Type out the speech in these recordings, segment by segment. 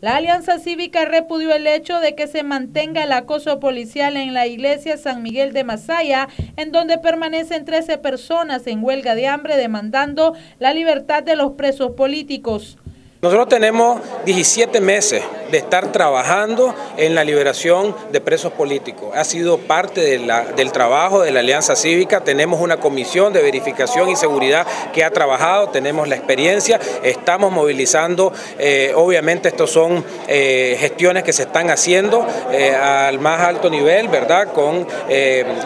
La Alianza Cívica repudió el hecho de que se mantenga el acoso policial en la iglesia San Miguel de Masaya, en donde permanecen 13 personas en huelga de hambre demandando la libertad de los presos políticos. Nosotros tenemos 17 meses de estar trabajando en la liberación de presos políticos. Ha sido parte del trabajo de la Alianza Cívica. Tenemos una comisión de verificación y seguridad que ha trabajado, tenemos la experiencia, estamos movilizando. Eh, obviamente, estos son eh, gestiones que se están haciendo eh, al más alto nivel, ¿verdad? Con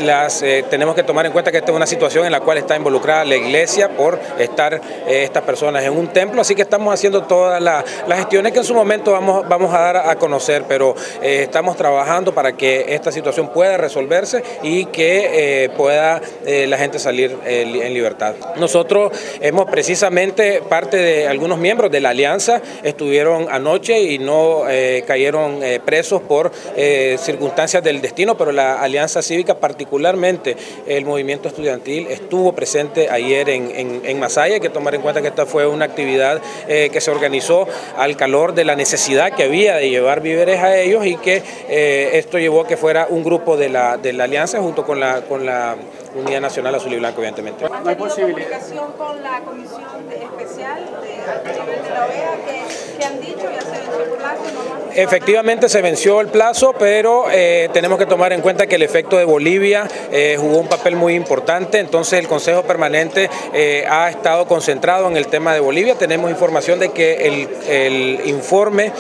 las, tenemos que tomar en cuenta que esta es una situación en la cual está involucrada la iglesia por estar estas personas en un templo, así que estamos haciendo todas las, gestiones que en su momento vamos, vamos a dar a conocer, pero eh, estamos trabajando para que esta situación pueda resolverse y que eh, pueda eh, la gente salir en libertad. Nosotros hemos precisamente, parte de algunos miembros de la alianza estuvieron anoche y no cayeron presos por circunstancias del destino, pero la alianza cívica, particularmente el movimiento estudiantil, estuvo presente ayer en, en Masaya. Hay que tomar en cuenta que esta fue una actividad que se organizó organizó al calor de la necesidad que había de llevar víveres a ellos y que eh, esto llevó a que fuera un grupo de la, de la alianza junto con la, con la Unidad Nacional Azul y Blanco, evidentemente. ¿Ha tenido comunicación con la Comisión Especial de, nivel de la OEA que, han dicho ya se venció el plazo? Efectivamente se venció el plazo, pero eh, tenemos que tomar en cuenta que el efecto de Bolivia eh, jugó un papel muy importante, entonces el Consejo Permanente ha estado concentrado en el tema de Bolivia. Tenemos información de que el, informe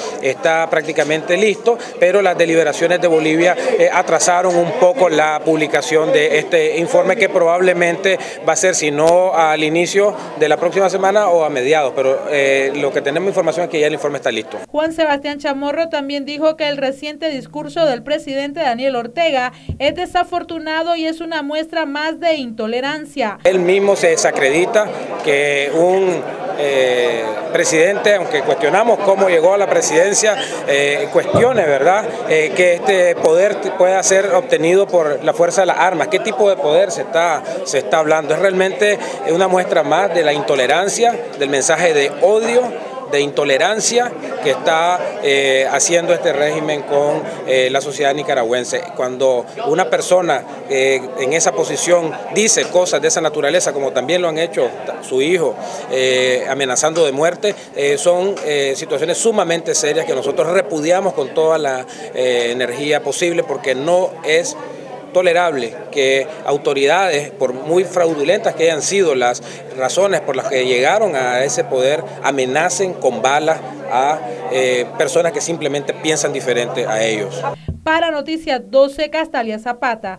está prácticamente listo, pero las deliberaciones de Bolivia eh, atrasaron un poco la publicación de este informe que probablemente va a ser, si no al inicio de la próxima semana o a mediados, pero eh, lo que tenemos información es que ya el informe está listo. Juan Sebastián Chamorro también dijo que el reciente discurso del presidente Daniel Ortega es desafortunado y es una muestra más de intolerancia. Él mismo se desacredita que un eh, presidente, aunque cuestionamos cómo llegó a la presidencia, eh, cuestione, ¿verdad?, eh, que este poder pueda ser obtenido por la fuerza de las armas. ¿Qué tipo de poder se está, se está hablando? Es realmente una muestra más de la intolerancia, del mensaje de odio de intolerancia que está eh, haciendo este régimen con eh, la sociedad nicaragüense. Cuando una persona eh, en esa posición dice cosas de esa naturaleza, como también lo han hecho su hijo, amenazando de muerte, son situaciones sumamente serias que nosotros repudiamos con toda la energía posible porque no es tolerable que autoridades, por muy fraudulentas que hayan sido las razones por las que llegaron a ese poder, amenacen con balas a eh, personas que simplemente piensan diferente a ellos. Para Noticias 12, Castalia Zapata.